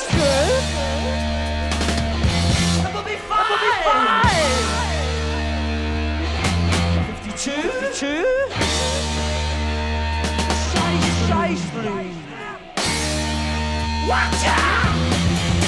was good. It will be fine. Will be fine. 52. 52. Watch out!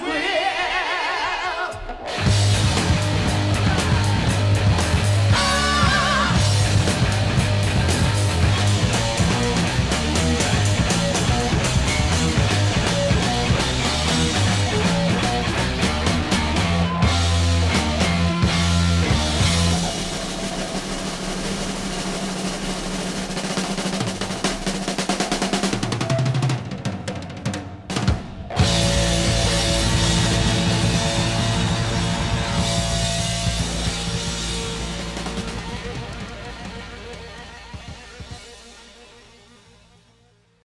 We